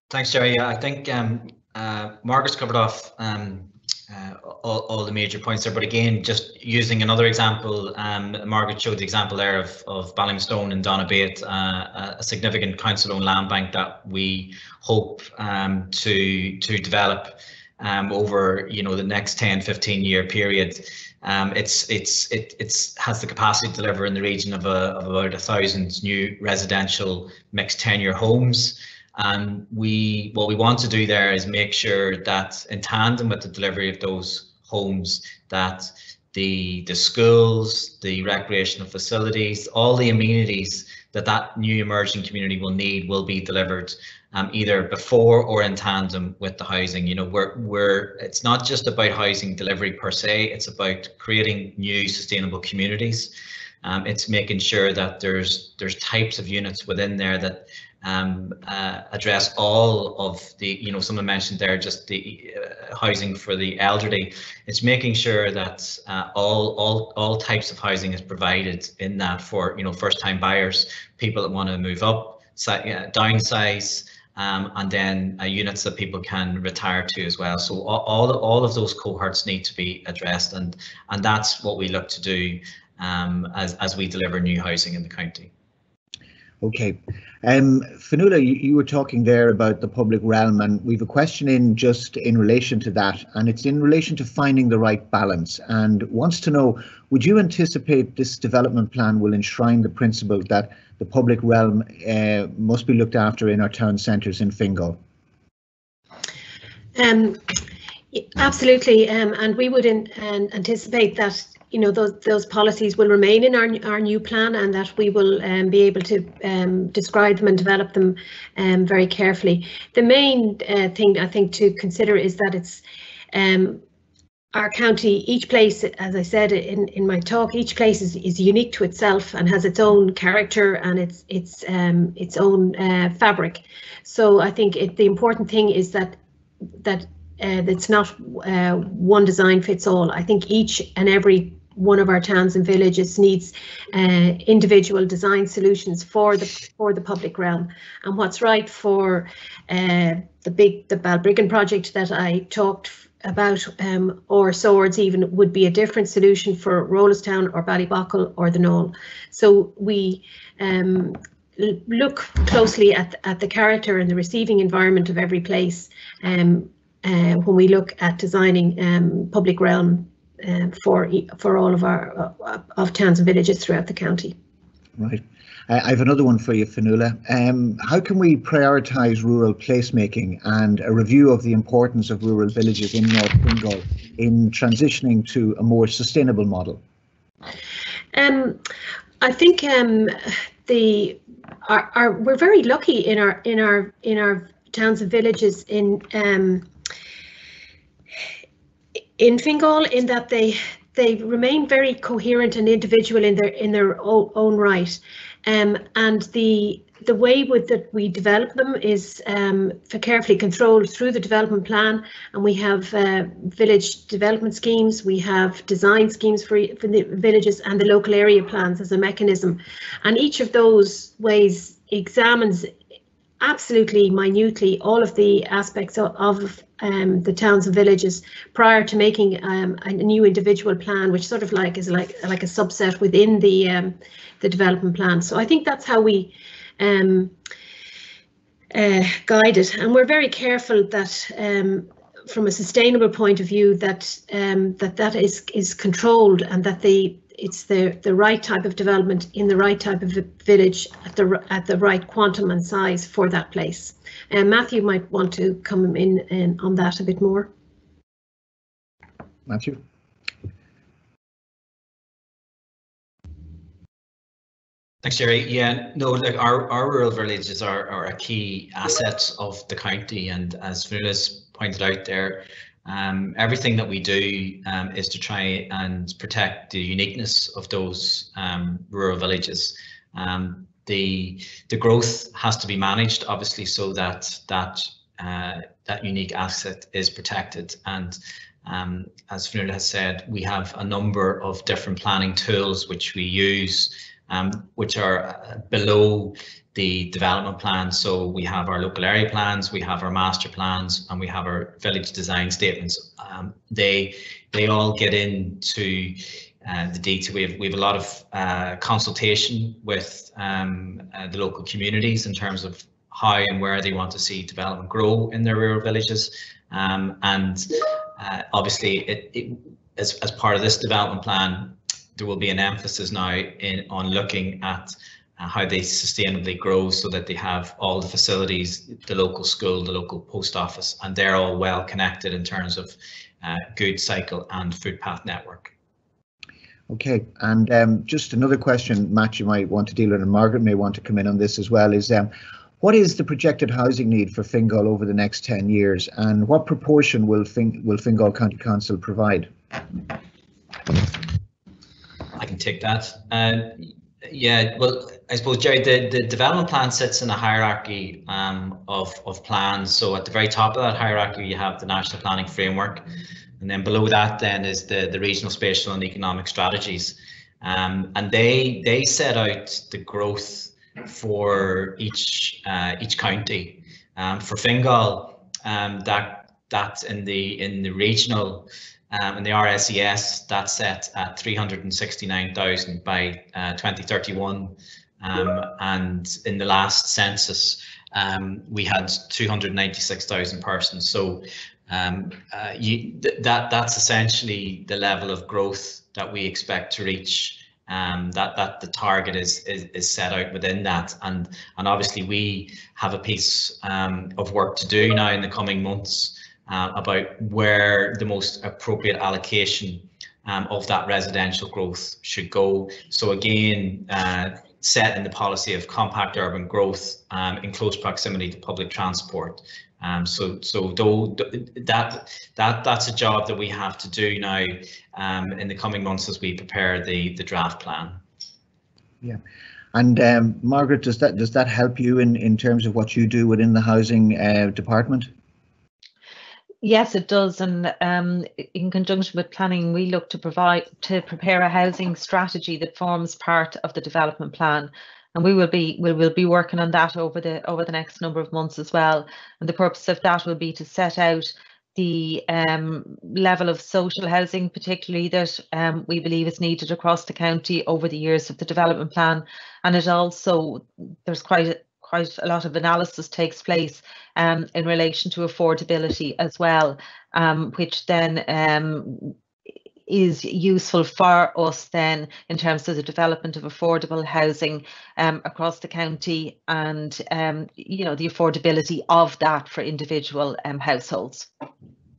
thanks, Jerry. Yeah, I think um, uh, Margaret's covered off um, uh, all, all the major points there. But again, just using another example, um, Margaret showed the example there of, of Ballymastone and Donabate, uh, a significant council-owned land bank that we hope um, to to develop um, over you know the next 10, 15 year period. Um, it's it's it it's has the capacity to deliver in the region of, a, of about a thousand new residential mixed tenure homes. And we what we want to do there is make sure that in tandem with the delivery of those homes, that the the schools, the recreational facilities, all the amenities that that new emerging community will need will be delivered um, either before or in tandem with the housing. You know, we're, we're, it's not just about housing delivery per se, it's about creating new sustainable communities. Um, it's making sure that there's there's types of units within there that um, uh, address all of the, you know, someone mentioned there just the uh, housing for the elderly. It's making sure that uh, all all all types of housing is provided in that for you know first time buyers, people that want to move up, downsize, um, and then uh, units that people can retire to as well. So all, all, all of those cohorts need to be addressed and, and that's what we look to do um, as, as we deliver new housing in the county. Okay. Um, Fionnuala, you, you, were talking there about the public realm, and we've a question in just in relation to that, and it's in relation to finding the right balance. And wants to know, would you anticipate this development plan will enshrine the principle that the public realm uh, must be looked after in our town centres in Fingal? Um, absolutely, um, and we would in, anticipate that you know those those policies will remain in our our new plan and that we will um, be able to um, describe them and develop them um, very carefully. The main uh, thing I think to consider is that it's um, our county, each place, as I said in, in my talk, each place is, is unique to itself and has its own character and its its um, its own uh, fabric. So I think it, the important thing is that that uh, it's not uh, one design fits all. I think each and every one of our towns and villages needs uh, individual design solutions for the for the public realm. And what's right for uh, the big the Balbriggan project that I talked about um, or swords even would be a different solution for Rolestown or Ballyboughal or the Naul. So we um, look closely at, at the character and the receiving environment of every place um, uh, when we look at designing um, public realm um, for for all of our uh, of towns and villages throughout the county. Right. I have another one for you, Fionnuala. Um, how can we prioritise rural placemaking and a review of the importance of rural villages in North Fingal in transitioning to a more sustainable model? Um, I think um, the our, our, we're very lucky in our in our in our towns and villages in um, in Fingal in that they they remain very coherent and individual in their in their own, own right. Um, and the the way with that we develop them is um, carefully controlled through the development plan, and we have uh, village development schemes, we have design schemes for, for the villages and the local area plans as a mechanism, and each of those ways examines absolutely minutely all of the aspects of, of um, the towns and villages prior to making um, a new individual plan, which sort of like is like like a subset within the um, the development plan. So I think that's how we um, uh, guide it, and we're very careful that um, from a sustainable point of view that um, that that is is controlled and that the it's the the right type of development in the right type of village at the at the right quantum and size for that place. And uh, Matthew might want to come in, in on that a bit more. Matthew. Thanks, Jerry. Yeah, no, like our, our rural villages are, are a key asset of the county. And as Fionnuala's pointed out there, um, everything that we do um, is to try and protect the uniqueness of those um, rural villages. Um, the the growth has to be managed, obviously, so that that uh, that unique asset is protected. And um, as Fionnuala has said, we have a number of different planning tools which we use, um, which are uh, below the development plan. So we have our local area plans, we have our master plans, and we have our village design statements. Um, they they all get into uh, the data. We have we have a lot of uh, consultation with um, uh, the local communities in terms of how and where they want to see development grow in their rural villages, um, and uh, obviously it, it as as part of this development plan, there will be an emphasis now in on looking at uh, how they sustainably grow so that they have all the facilities, the local school, the local post office, and they're all well connected in terms of uh, good cycle and footpath network. Okay, and um, just another question, Matt, you might want to deal with, and Margaret may want to come in on this as well, is um, what is the projected housing need for Fingal over the next 10 years, and what proportion will, will Fingal County Council provide? I can take that. Uh, yeah, well, I suppose, Jerry, the, the development plan sits in a hierarchy um, of, of plans. So at the very top of that hierarchy, you have the National Planning Framework. And then below that then is the, the regional spatial and economic strategies. Um, and they they set out the growth for each uh, each county. Um, for Fingal, um, that that's in the in the regional um, and the RSES that's set at 369,000 by uh, 2031. Um, and in the last census, um, we had 296,000 persons. So um, uh, you, th that that's essentially the level of growth that we expect to reach. Um, that that the target is, is, is set out within that, and and obviously we have a piece um, of work to do now in the coming months uh, about where the most appropriate allocation um, of that residential growth should go. So again, uh, set in the policy of compact urban growth um, in close proximity to public transport. Um, so so though that that that's a job that we have to do now um, in the coming months as we prepare the the draft plan. Yeah. And um, Margaret, does that does that help you in, in terms of what you do within the housing uh, department? Yes, it does. And um, in conjunction with planning, we look to provide to prepare a housing strategy that forms part of the development plan. And we will be we will be working on that over the over the next number of months as well. And the purpose of that will be to set out the um, level of social housing, particularly that um, we believe is needed across the county over the years of the development plan. And it also, there's quite a, quite a lot of analysis takes place um, in relation to affordability as well, um, which then um, is useful for us then in terms of the development of affordable housing um, across the county and um, you know the affordability of that for individual um, households.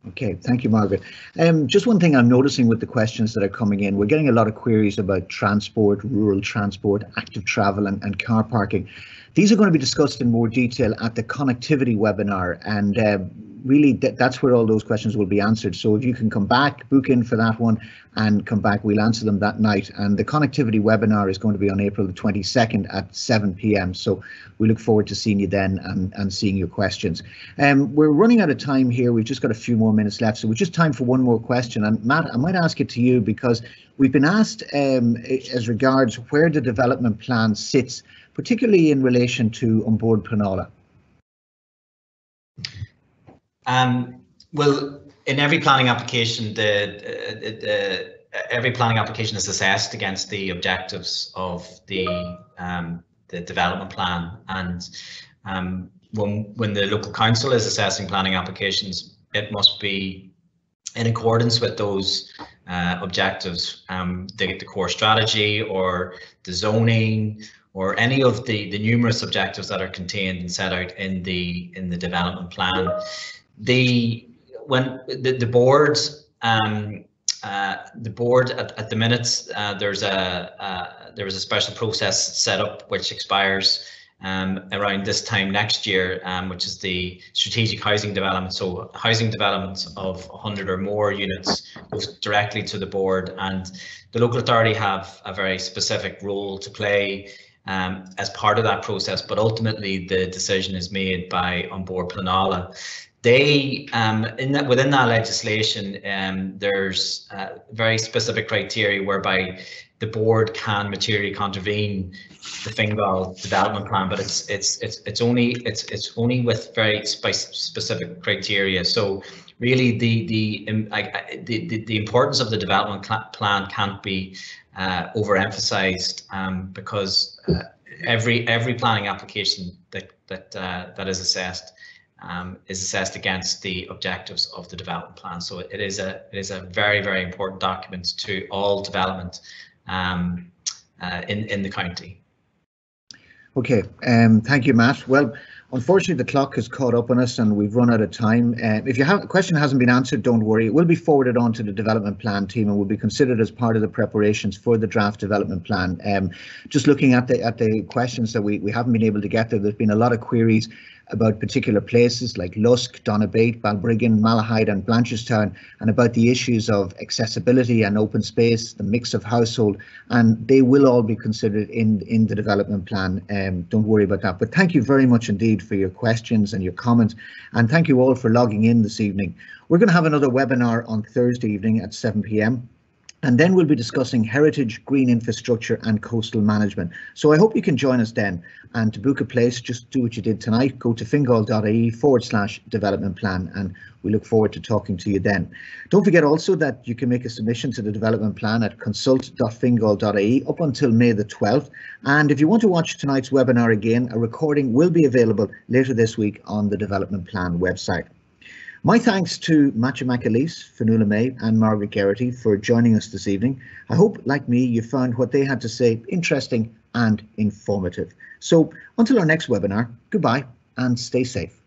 Okay, thank you, Margaret. Um, just one thing I'm noticing with the questions that are coming in, we're getting a lot of queries about transport, rural transport, active travel and, and car parking. These are going to be discussed in more detail at the connectivity webinar and uh, really th that's where all those questions will be answered. So if you can come back, book in for that one and come back, we'll answer them that night. And the connectivity webinar is going to be on April the 22nd at 7 p.m. So we look forward to seeing you then and, and seeing your questions. Um, we're running out of time here. We've just got a few more minutes left. So we're just time for one more question. And Matt, I might ask it to you because we've been asked um, as regards where the development plan sits, particularly in relation to An Bord Pleanála. Um, well, in every planning application, the, the, every planning application is assessed against the objectives of the um, the development plan, and um, when when the local council is assessing planning applications, it must be in accordance with those uh, objectives, um, the, the core strategy or the zoning or any of the the numerous objectives that are contained and set out in the in the development plan the when the, the board um, uh, the board at, at the minute uh, there's a uh, there was a special process set up which expires um, around this time next year, um, which is the strategic housing development. So housing development of 100 or more units goes directly to the board, and the local authority have a very specific role to play um, as part of that process. But ultimately, the decision is made by An Bord Pleanála they um, in that within that legislation um, there's uh, very specific criteria whereby the board can materially contravene the Fingal development plan, but it's it's it's it's only it's it's only with very specific criteria. So really, the the the, the, the importance of the development plan can't be uh, overemphasized um, because uh, every every planning application that that uh, that is assessed um, is assessed against the objectives of the development plan. So it is a it is a very very important document to all development um, uh, in in the county. Okay, um, thank you, Matt. Well, unfortunately, the clock has caught up on us and we've run out of time. Uh, if your question hasn't been answered, don't worry. It will be forwarded on to the development plan team and will be considered as part of the preparations for the draft development plan. Um, just looking at the at the questions that we, we haven't been able to get there, there's been a lot of queries about particular places like Lusk, Donabate, Balbriggan, Malahide and Blanchardstown and about the issues of accessibility and open space, the mix of household and they will all be considered in, in the development plan. Um, don't worry about that. But thank you very much indeed for your questions and your comments and thank you all for logging in this evening. We're going to have another webinar on Thursday evening at 7 p.m. And then we'll be discussing heritage, green infrastructure and coastal management. So I hope you can join us then. And to book a place, just do what you did tonight. Go to fingal.ie forward slash development plan and we look forward to talking to you then. Don't forget also that you can make a submission to the development plan at consult.fingal.ie up until May the 12th. And if you want to watch tonight's webinar again, a recording will be available later this week on the development plan website. My thanks to Matthew McAleese, Fionnuala May and Margaret Geraghty for joining us this evening. I hope, like me, you found what they had to say interesting and informative. So until our next webinar, goodbye and stay safe.